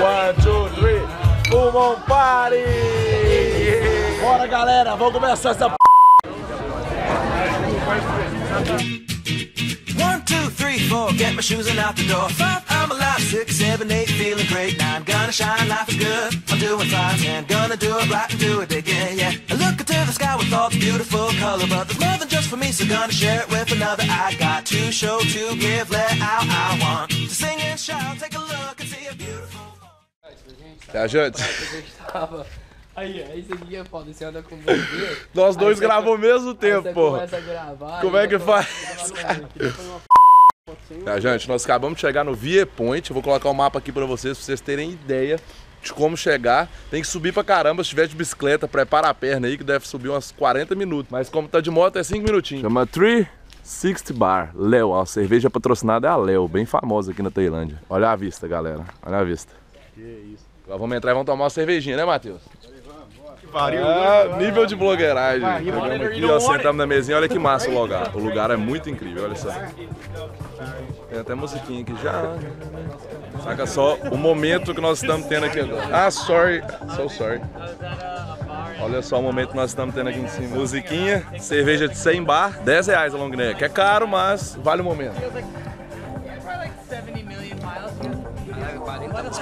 One, two, three. Fumam um, Party! Bora, galera. Vamos começar essa p... One, two, three, four, get my shoes and out the door. Five, I'm alive. Six, seven, eight, feeling great. Nine, gonna shine, life is good. I'm doing fine. Ten, gonna do it right and do it again, yeah. I look into the sky with all the beautiful color, but there's more than just for me, so gonna share it with another. I got to show, to give, let out. I want to sing and shout. Take a look and see a beautiful. Viajante, Tava. Aí, aí isso aqui é foda, você anda com você. nós dois gravamos ao mesmo tempo, começa a gravar. Como é que faz? uma Viajante, nós acabamos de chegar no Viewpoint. Eu vou colocar o mapa aqui pra vocês, pra vocês terem ideia de como chegar. Tem que subir pra caramba. Se tiver de bicicleta, prepara a perna aí, que deve subir umas 40 minutos. Mas como tá de moto, é 5 minutinhos. Chama 360 Bar. Léo, a cerveja patrocinada é a Léo, bem famosa aqui na Tailândia. Olha a vista, galera. Olha a vista. Que isso. Agora vamos entrar e vamos tomar uma cervejinha, né, Matheus? Ah, nível de blogueiragem. Pegamos aqui, ó, sentamos na mesinha, olha que massa o lugar. O lugar é muito incrível, olha só. Tem até musiquinha aqui já. Saca só o momento que nós estamos tendo aqui agora. Ah, sorry. So sorry. Olha só o momento que nós estamos tendo aqui em cima. Musiquinha, cerveja de 100 bar, 10 reais a long neck. É caro, mas vale o momento.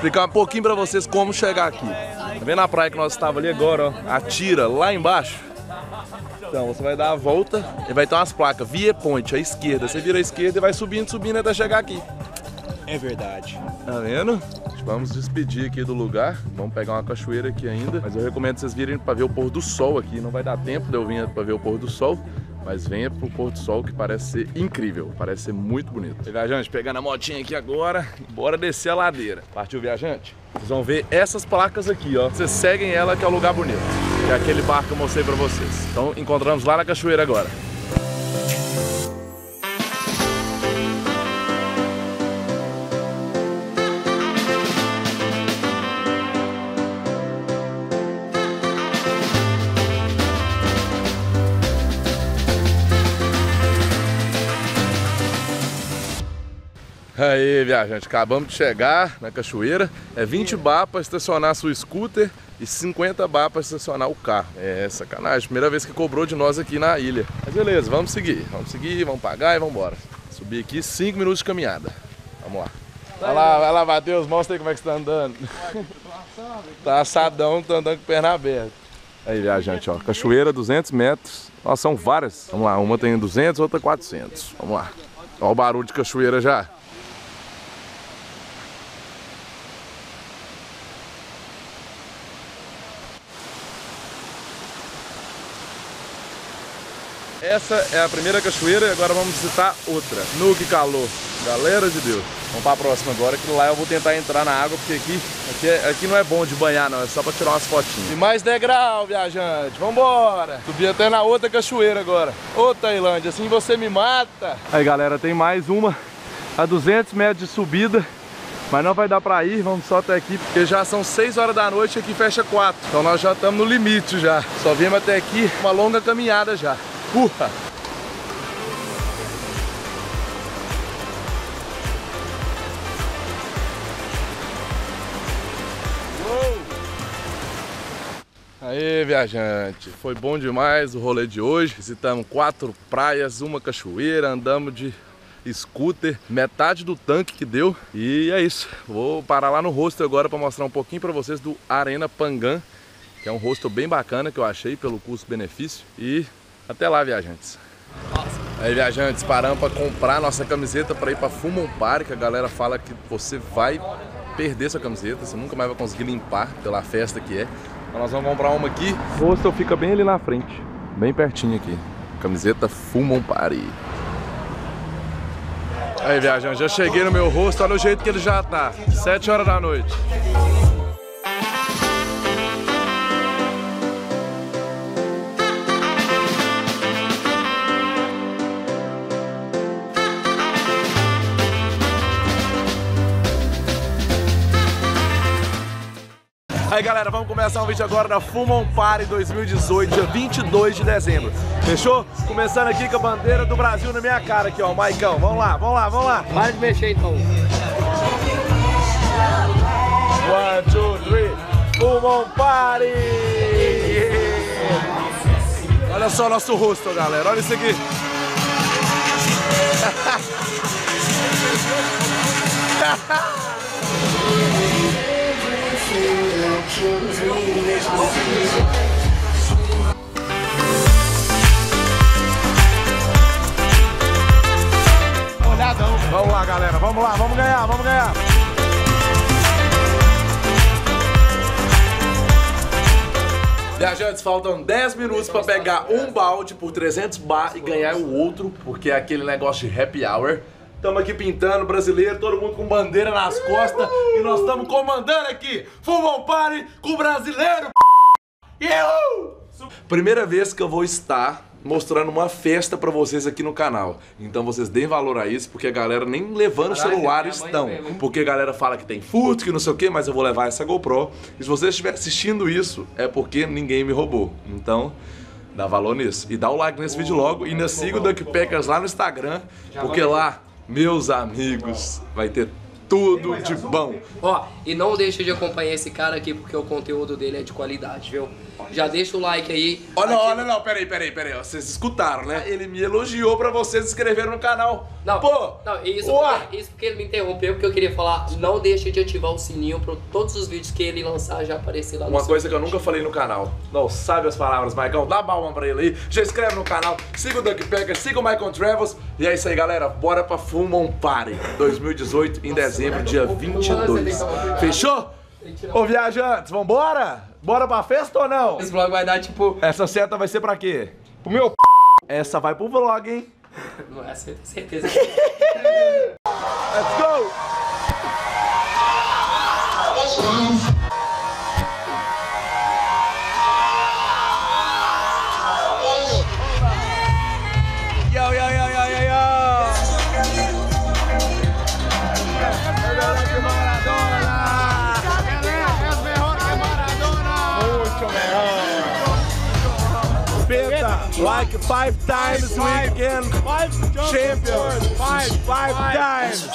Explicar um pouquinho pra vocês como chegar aqui. Tá vendo a praia que nós estávamos ali agora, ó? A tira lá embaixo. Então, você vai dar a volta e vai ter umas placas, Via Point, à esquerda. Você vira à esquerda e vai subindo, subindo até chegar aqui. É verdade. Tá vendo? Vamos despedir aqui do lugar. Vamos pegar uma cachoeira aqui ainda. Mas eu recomendo vocês virem para ver o pôr do sol aqui. Não vai dar tempo de eu vir para ver o pôr do sol. Mas venha pro pôr do sol que parece ser incrível. Parece ser muito bonito. E, viajante, pegando a motinha aqui agora. Bora descer a ladeira. Partiu, viajante? Vocês vão ver essas placas aqui, ó. Vocês seguem ela que é o lugar bonito. Que é aquele bar que eu mostrei pra vocês. Então encontramos lá na cachoeira agora. Aí, viajante, acabamos de chegar na cachoeira. É 20 bar para estacionar sua scooter e 50 bar para estacionar o carro. É sacanagem, primeira vez que cobrou de nós aqui na ilha. Mas beleza, vamos seguir. Vamos seguir, vamos pagar e vamos embora. Subir aqui 5 minutos de caminhada. Vamos lá. Vai lá, vai lá, Matheus, mostra aí como é que você tá andando. tá assadão, tá andando com perna aberta. Aí, viajante, ó, cachoeira 200 metros. Nossa, são várias. Vamos lá, uma tem 200, outra 400. Vamos lá. Ó o barulho de cachoeira já. Essa é a primeira cachoeira e agora vamos visitar outra. No que calor. Galera de Deus. Vamos para a próxima agora, que lá eu vou tentar entrar na água, porque aqui, aqui, é- aqui não é bom de banhar não, é só para tirar umas fotinhas. E mais degrau, viajante. Vambora. Subi até na outra cachoeira agora. Ô Tailândia, assim você me mata. Aí galera, tem mais uma a 200 metros de subida. Mas não vai dar pra ir, vamos só até aqui, porque já são 6 horas da noite e aqui fecha 4. Então nós já estamos no limite já. Só viemos até aqui uma longa caminhada já. Urra! Aê, viajante! Foi bom demais o rolê de hoje. Visitamos quatro praias, uma cachoeira, andamos de scooter, metade do tanque que deu. E é isso. Vou parar lá no hostel agora para mostrar um pouquinho para vocês do Arena Pangan, que é um hostel bem bacana que eu achei pelo custo-benefício. E até lá, viajantes. Aí, viajantes, paramos para comprar nossa camiseta para ir para Fumon Park. A galera fala que você vai perder sua camiseta, você nunca mais vai conseguir limpar pela festa que é. Então nós vamos comprar uma aqui. O hostel fica bem ali na frente, bem pertinho aqui. Camiseta Fumon Party. Aí, viajante, já cheguei no meu rosto, olha o jeito que ele já tá. 7 horas da noite. Aí galera, vamos começar um vídeo agora da Fumon Party 2018, dia 22 de dezembro. Fechou? Começando aqui com a bandeira do Brasil na minha cara aqui, ó, o Maicão. Vamos lá, vamos lá, vamos lá. Para de mexer então. One, Fumam Party! Olha só nosso rosto, galera. Olha isso aqui. Vamos lá, galera. Vamos lá, vamos ganhar, vamos ganhar. Viajantes, faltam 10 minutos pra pegar um balde por 300 bar e ganhar o outro, porque é aquele negócio de happy hour. Estamos aqui pintando brasileiro, todo mundo com bandeira nas costas e nós estamos comandando aqui. Fumam Party com brasileiro. Eu! Primeira vez que eu vou estar mostrando uma festa pra vocês aqui no canal. Então vocês deem valor a isso, porque a galera nem levando o Caralho, celular estão. mesmo? Porque a galera fala que tem furto, que não sei o que, mas eu vou levar essa GoPro. E se você estiver assistindo isso, é porque ninguém me roubou. Então, dá valor nisso. E dá o like nesse vídeo logo. E ainda siga o Duckpackers lá no Instagram, porque lá, meus amigos, vai ter tudo de bom. Ó, e não deixa de acompanhar esse cara aqui porque o conteúdo dele é de qualidade, viu? Já deixa o like aí. Olha, Aqui- olha, não, peraí, peraí, peraí. Vocês escutaram, né? Ele me elogiou pra vocês se inscreverem no canal. Não, Pô! não, isso, porque, isso porque ele me interrompeu, porque eu queria falar, não deixa de ativar o sininho para todos os vídeos que ele lançar já aparecer lá no Uma coisa que eu nunca falei no canal. Não sabe as palavras, Maicon? Dá balma pra ele aí. Já inscreve no canal. Siga o Duckpacker, siga o Maicon Travels. E é isso aí, galera. Bora pra Fumon Party 2018, em dezembro, dia 22. Fechou? Ô, viajantes, vambora? Bora pra festa ou não? Esse vlog vai dar tipo. Essa seta vai ser pra quê? Pro meu p... Essa vai pro vlog, hein? Não é cer- certeza. Let's go! like five times five, we again. five champions. Five, five, five times.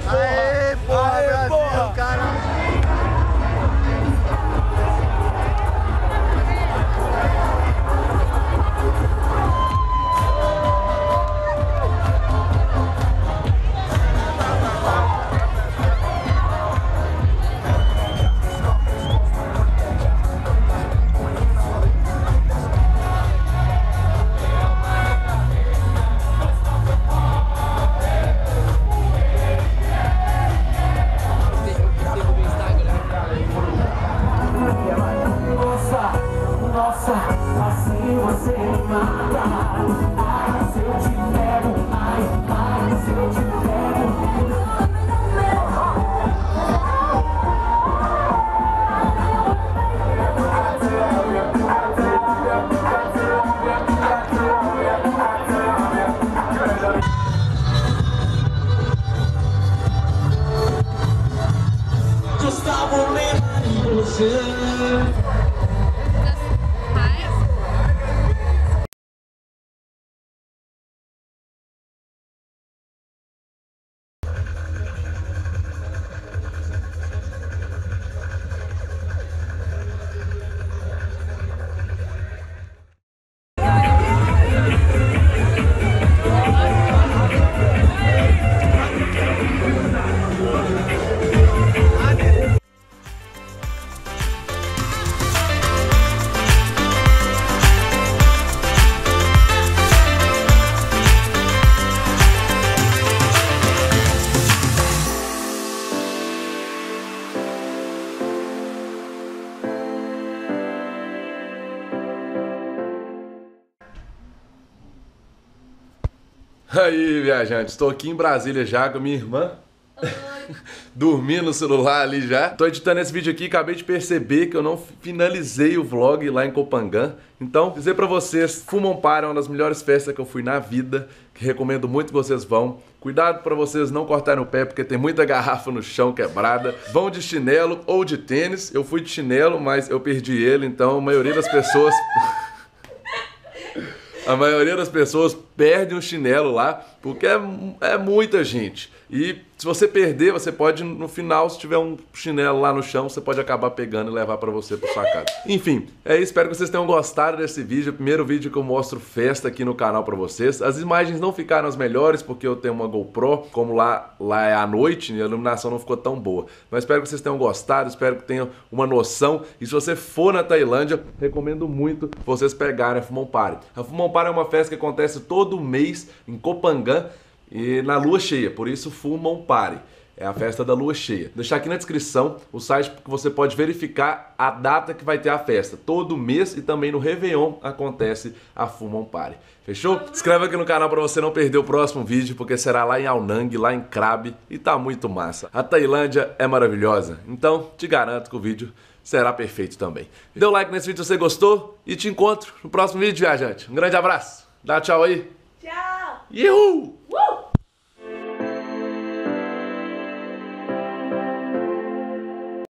Caralho, porra. Aê, porra, Aê, porra. Aí, viajante, estou aqui em Brasília já com a minha irmã. Dormindo no celular ali já. Tô editando esse vídeo aqui e acabei de perceber que eu não finalizei o vlog lá em Copangã. Então, dizer pra vocês, Fumam Para é uma das melhores festas que eu fui na vida, que recomendo muito que vocês vão. Cuidado pra vocês não cortarem o pé, porque tem muita garrafa no chão quebrada. Vão de chinelo ou de tênis. Eu fui de chinelo, mas eu perdi ele, então a maioria das pessoas... A maioria das pessoas perde um chinelo lá porque é, é muita gente. E se você perder, você pode, no final, se tiver um chinelo lá no chão, você pode acabar pegando e levar pra você pra sua casa. Enfim, é isso. Espero que vocês tenham gostado desse vídeo. Primeiro vídeo que eu mostro festa aqui no canal pra vocês. As imagens não ficaram as melhores porque eu tenho uma GoPro, como lá, lá é à noite e a iluminação não ficou tão boa. Mas espero que vocês tenham gostado, espero que tenham uma noção. E se você for na Tailândia, recomendo muito vocês pegarem a Fumon Party. A Fumon Party é uma festa que acontece todo mês em Copangã e na lua cheia, por isso Fumam Pare. É a festa da lua cheia. Vou deixar aqui na descrição o site que você pode verificar a data que vai ter a festa. Todo mês e também no Réveillon acontece a Fumam Pare. Fechou? Se aqui no canal para você não perder o próximo vídeo, porque será lá em Aonang, lá em Krabi, e tá muito massa. A Tailândia é maravilhosa, então te garanto que o vídeo será perfeito também. Dê um like nesse vídeo se você gostou e te encontro no próximo vídeo, viajante. Um grande abraço. Dá tchau aí. Yahoo! Woo!